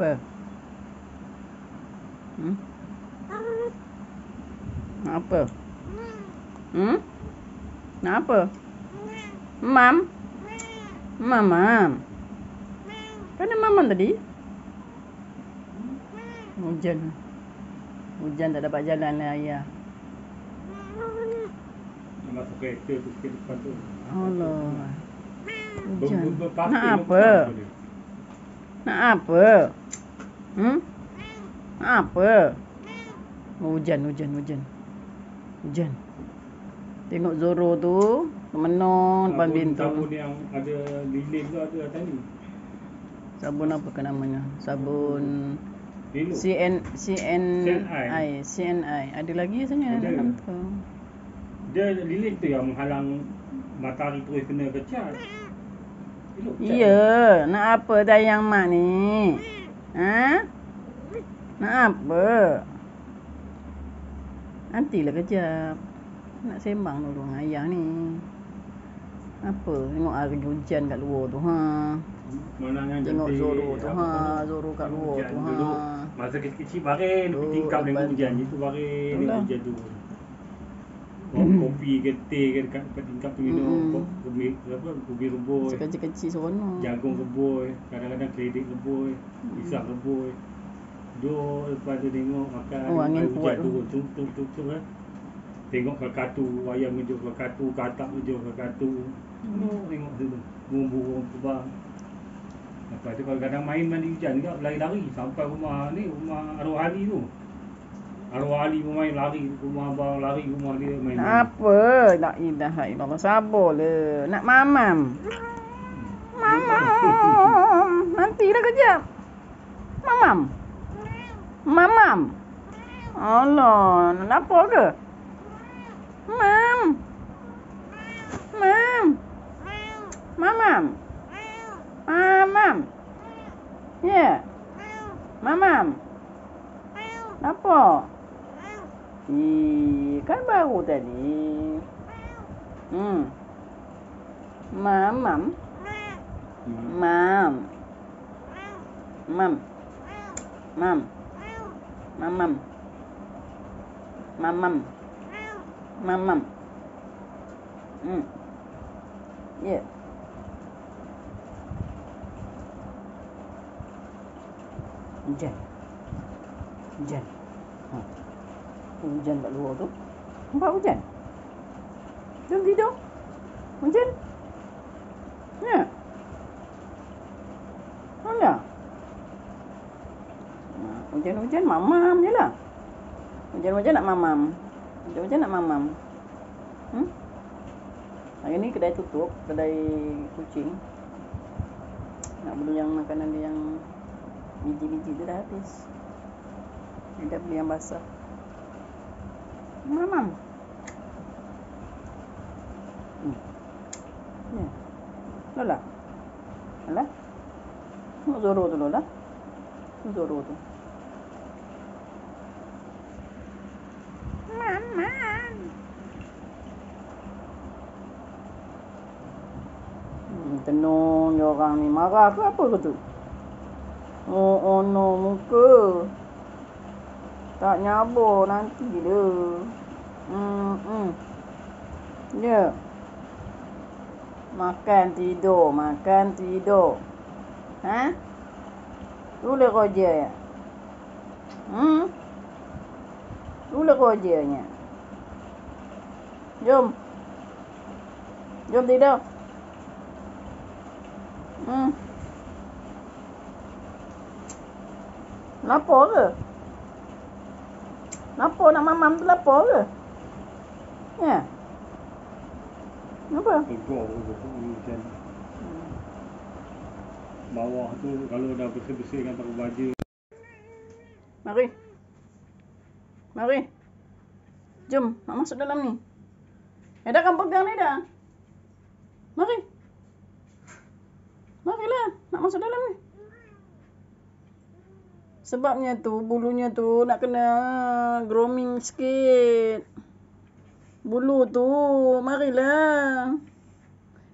Apa? Hmm? Nak apa? Hmm? Nak apa? Mam? Mamam. Kan ada mamam tadi? Hujan. Hujan tak dapat jalan lah ayah. Masuk kereta tu sikit depan tu. Allah. Hujan. Nak apa? Nak apa? Hmm? Apa? Hujan, hujan, hujan. Hujan. Tengok Zoro tu menung depan Sabun- pintu. Sabun yang ada lilin tu ada atas ni. Sabun apa ke namanya? Sabun Elok. CN CNI CNI. CNI. Ada lagi rasanya Ada. dalam tu. Dia lilin tu yang menghalang matahari terus kena ke cat. Elok cat. Ya, nak apa dayang mak ni? Ha? Nak apa? Nantilah kejap. Nak sembang dulu dengan ayah ni. Apa? Tengok hari hujan kat luar tu ha. Tengok Zoro tu, ha. Zoro kat luar tu, ha. Masa kecil-kecil baring, tingkap dengan hujan. tu. Itu baring dengan hujan tu. Kopi ke teh ke dekat dekat tingkap tu minum. Kopi apa? Kopi rebus. Kecil-kecil seronok. Jagung rebus. Kadang-kadang keledek rebus. Pisang rebus. Duduk lepas tu tengok makan. Oh, angin kuat tu. turun. Tuk tuk tuk tuk kan. Tengok kakatu, ayam menuju kakatu, katak menuju kakatu. Tengok, tengok tu. Burung-burung terbang. Lepas tu kalau kadang main mandi hujan juga lari-lari sampai rumah ni, rumah arwah Ali tu. Arwah Ali pun main lari, rumah abang lari, rumah dia main. Nak apa? La ilaha illallah. Sabarlah. Nak mamam. Mamam. Nantilah kejap. Mamam. Mamam. Allah, nak apa ke? Mam. Mam. Mamam. Mamam. Ya. Yeah. Mamam. Apa? Ih, kan baru tadi. Hmm. Mamam. Hmm. Mam. Mam. Mam. Mamam. Mamam. Mamam. Hmm. Ya. Yeah. Hujan. Hujan. Ha. Hujan kat luar tu. Nampak hujan? Jom tidur. Hujan. Ya. Alah. Ha, Hujan-hujan mamam je lah. Hujan-hujan nak mamam. Hujan-hujan nak mamam. Hmm? Hari ni kedai tutup, kedai kucing. Nak beli yang makanan dia yang biji-biji tu dah habis. Dia dah beli yang basah. Mamam. Hmm. Ya. Lola. Tengok Zoro tu. Mamam. Hmm, tenung dia orang ni. Marah ke apa ke tu? Oh, oh no, muka. Tak nyabar nanti dia. Hmm. Ya. Yeah. Makan tidur, makan tidur. Ha? Tula kerja ya? Hmm? Tula kerjanya. Jom. Jom tidur. Hmm. Lapar ke? Lapar nak mamam tu lapar ke? Ya. Apa? Tegak tu hujan. Bawah tu kalau dah bersih-bersihkan pakai baju. Mari. Mari. Jom, nak masuk dalam ni. Eda kan pegang ni dah. Mari. Marilah, nak masuk dalam ni. Sebabnya tu, bulunya tu nak kena grooming sikit. Bulu tu, marilah.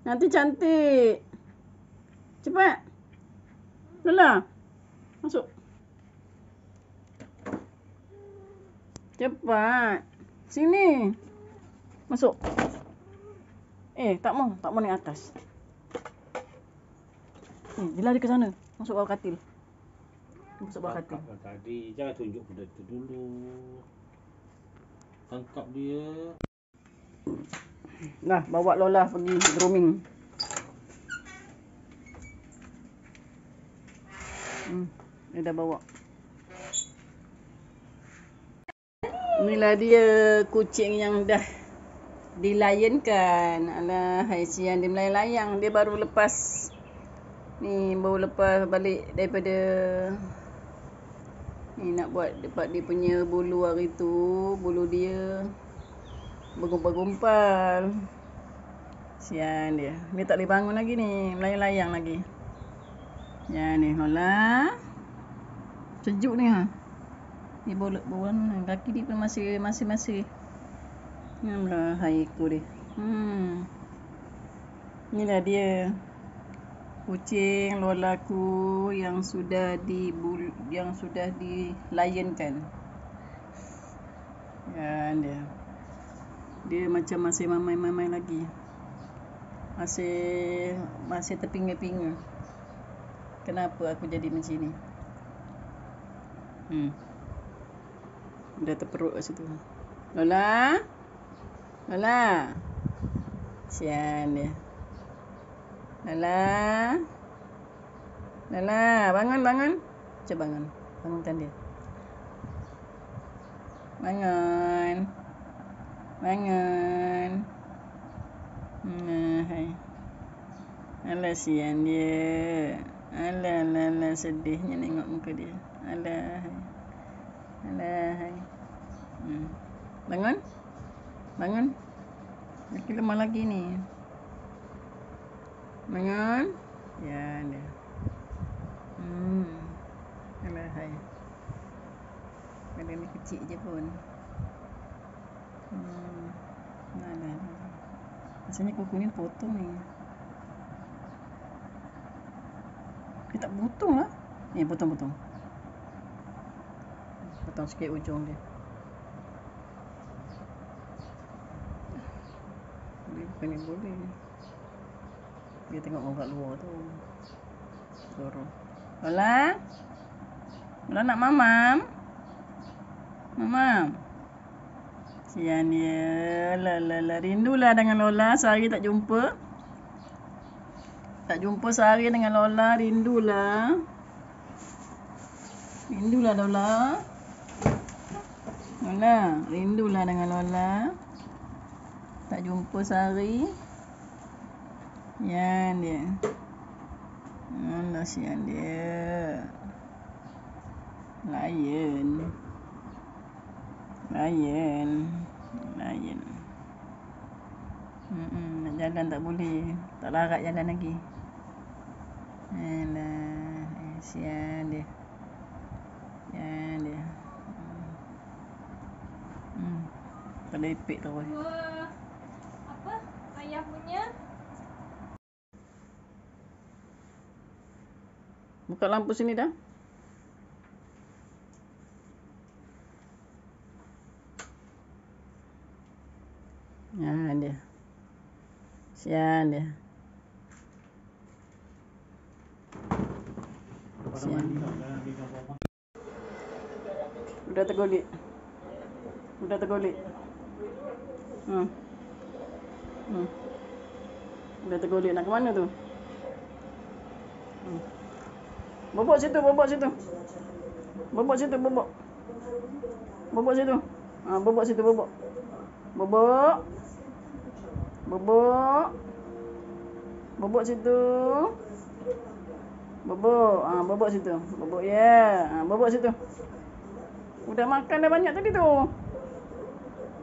Nanti cantik. Cepat. Lola. Masuk. Cepat. Sini. Masuk. Eh, tak mau. Tak mau naik atas. Eh, dia lari ke sana. Masuk bawah katil. Masuk bawah katil. Tangkap lah tadi. Jangan tunjuk benda tu dulu. Tangkap dia. Nah, bawa Lola pergi grooming. Hmm, dia dah bawa. Inilah dia kucing yang dah dilayankan. Alah, hai siang dia melayang-layang. Dia baru lepas ni baru lepas balik daripada ni nak buat dapat dia punya bulu hari tu, bulu dia bergumpal-gumpal. Sian dia. Dia tak boleh bangun lagi ni. Melayang-layang lagi. Ya ni Lola. Sejuk ni ha. Dia bolak bawah kaki dia pun masih masih masih. Namlah haiku dia. Hmm. Inilah dia. Kucing Lola ku yang sudah di yang sudah dilayankan. Ya dia. Dia macam masih mamai-mamai lagi. Masih masih terpinga-pinga. Kenapa aku jadi macam ni? Hmm. Dah terperuk kat situ. Lola? Lola? Sian dia. Lola? Lola, bangun, bangun. Cuba bangun. Bangunkan dia. Bangun. Bangun. Nah, hai. Alah sian dia. Alah, alah, alah sedihnya tengok muka dia. Alah. Hai. Alah. Hai. Hmm. Bangun. Bangun. Lagi lemah lagi ni. Bangun. Ya, dia. Hmm. Alah, hai. Badan ni kecil je pun. Hmm. Alah, alah. Rasanya kuku ni potong ni. Dia tak potong lah. Ni potong-potong. Potong sikit ujung dia. Boleh bukan boleh. Dia tengok orang kat luar tu. Suruh. Lola? Lola nak mamam? Mamam? Sian dia. La la la. Rindulah dengan Lola. Sehari tak jumpa. Tak jumpa sehari dengan Lola. Rindulah. Rindulah Lola. Lola. Rindulah dengan Lola. Tak jumpa sehari. Yan dia. Alah sian dia. Lion. Lion. Lion. Hmm, nak jalan tak boleh. Tak larat jalan lagi. Alah, eh, sian dia. Sian dia. Hmm. hmm. Pada ipik terus. Dua apa? Ayah punya Buka lampu sini dah. Ya dia. Sian dia. Sian. Udah tergolik. Udah tergolik. Hmm. Hmm. Udah tergolik nak ke mana tu? Hmm. Bobok situ, bobok situ. Bobok situ, bobok. Bobok situ. Ha, bobok situ, bobok. Bobok. Bobok. Bobok situ. Bobok. Ha, bobok situ. Bobok ya. Yeah. Ha, bobok situ. Udah makan dah banyak tadi tu.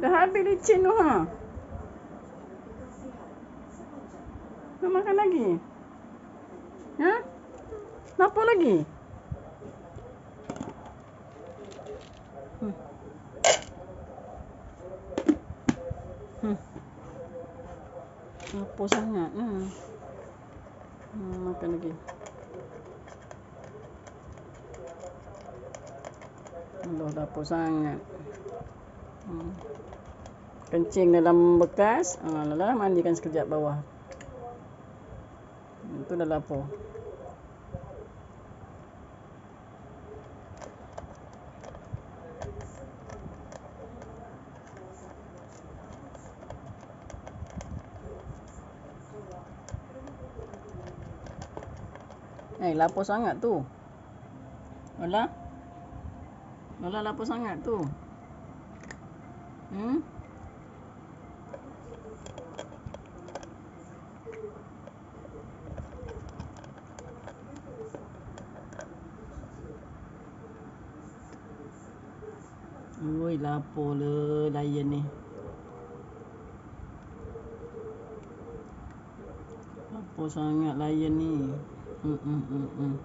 Dah habis licin tu ha. Nak makan lagi? Ha? Kenapa lagi? Hmm. Hmm. Apa sangat ha? Hmm, makan lagi. Allah dapur sangat. Hmm. Kencing dalam bekas. Ha, lah mandikan sekejap bawah. Hmm, Itu dah dapur. Eh, lapar sangat tu. Lola? Lola lapar sangat tu. Hmm? Ui, lapar le lion ni. Lapar sangat lion ni. Hmm.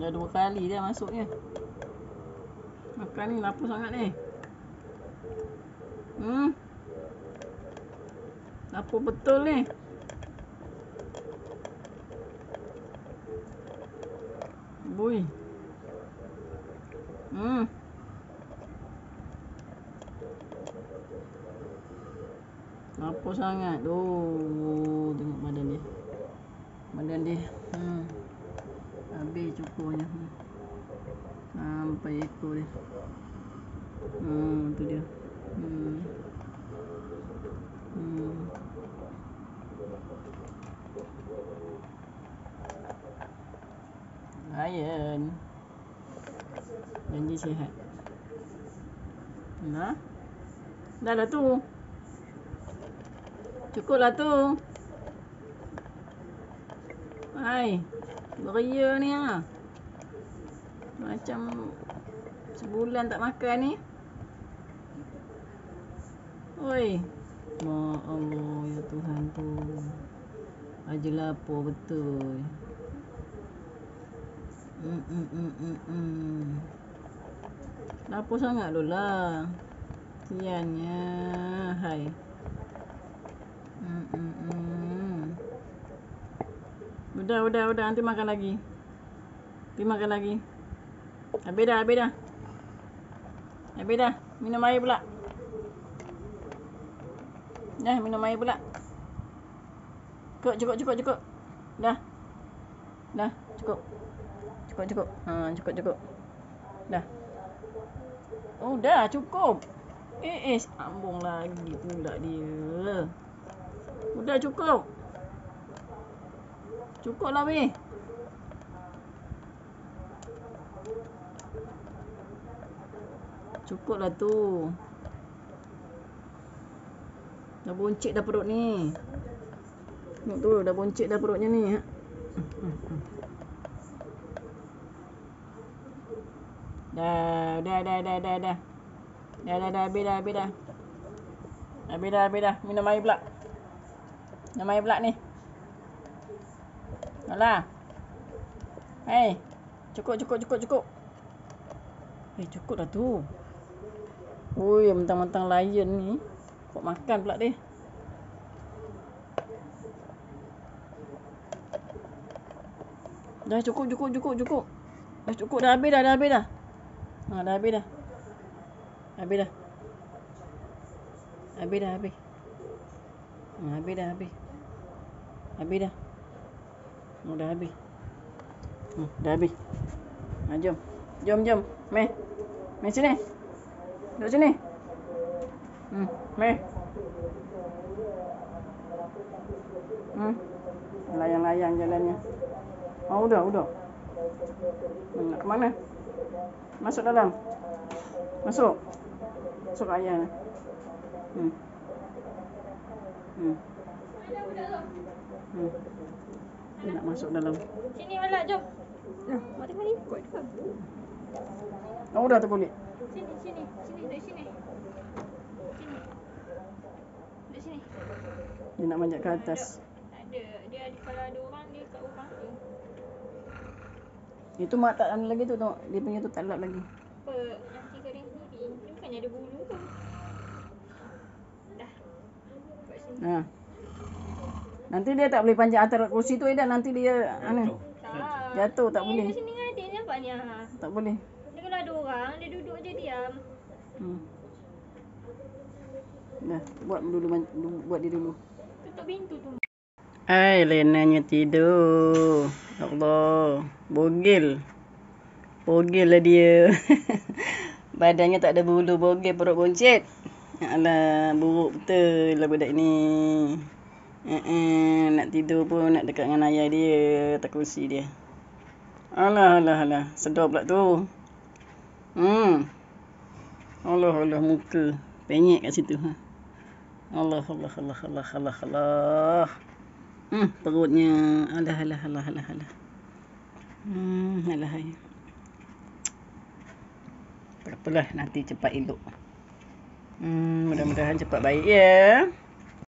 Dah dua kali dah masuknya. Makan ni lapar sangat ni. Hmm. Lapar betul ni. Bui. Hmm. Lapar sangat. Oh, tengok badan dia. Badan dia. Hmm. Habis cukurnya. Sampai ekor dia. Hmm, tu dia. Hmm. Hmm. Lion. Janji sihat. Dah? Dah lah tu. Cukup lah tu. Hai. Beria ni ah. Macam sebulan tak makan ni. Oi. Ma Allah ya Tuhan tu. Aja lapar betul. Hmm hmm hmm hmm. Lapar sangat lah. Kiannya. Hai. Udah, udah, udah. Nanti makan lagi. Nanti makan lagi. Habis dah, habis dah. Habis dah. Minum air pula. Dah, minum air pula. Cukup, cukup, cukup, cukup. Dah. Dah, cukup. Cukup, cukup. Ha, cukup, cukup. Dah. Oh, dah, cukup. Eh, eh, sambung lagi pula dia. Udah cukup. Cukup lah, weh. Cukup lah tu. Dah boncik dah perut ni. Tengok tu, dah boncik dah perutnya ni. Dah, dah, dah, dah, dah, dah. Dah, dah, dah, habis dah, habis dah. Habis dah, habis dah. Minum air pula. Minum air pula ni. Alah. Hei. Cukup, cukup, cukup, cukup. Eh, cukup dah tu. Ui, mentang-mentang lion ni. Kok makan pula dia. Dah cukup, cukup, cukup, cukup. Dah cukup, dah habis dah, dah habis dah. Ha, dah habis dah. Habis dah. Habis dah, habis. Ha, habis dah, habis. Habis dah. Oh, dah habis. Hmm, dah habis. Ha, jom. Jom, jom. Meh. Meh sini. Duduk sini. Hmm, meh. Hmm. Layang-layang jalannya. Oh, udah, udah. Hmm, nak ke mana? Masuk dalam. Masuk. Masuk ayah. Hmm. Hmm. Hmm. Dia nak masuk dalam. Sini Malak, jom. Nah, mak tengok ni. Kuat ke? Oh, udah terkulit. Sini, sini. Sini, duduk sini. Sini. Duduk sini. Dia nak manjat ke atas. Tak ada. Dia ada kalau ada orang, dia kat orang tu. Itu mak tak anu lagi tu tengok. Dia punya tu tak lap lagi. Apa? Nanti kering sendiri. Dia bukannya ada bulu tu. Dah. Kat sini. Ha. Nanti dia tak boleh panjat atas kursi tu Aidan. Nanti dia anu Tak. jatuh tak boleh. Sini dengan adik nampak ni. Ha. Tak boleh. Dia kalau ada orang, dia duduk je diam. Hmm. Dah, buat dulu buat dia dulu. Tutup pintu tu. Ai, Lenanya tidur. Ya Allah, bogil. Bogil lah dia. Badannya tak ada bulu, bogil perut boncet. Alah, buruk betul lah budak ni. Uh-uh, nak tidur pun nak dekat dengan ayah dia, atas kursi dia. Alah, alah, alah. Sedar pula tu. Hmm. Allah, Allah, muka. Penyek kat situ. Ha. Allah, Allah, Allah, Allah, Allah, Allah. Hmm, perutnya. Alah, alah, alah, alah, alah. Hmm, alah, hai. Tak apalah, nanti cepat elok. Hmm, mudah-mudahan cepat baik ya.